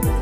you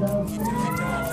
감사합니다. 음.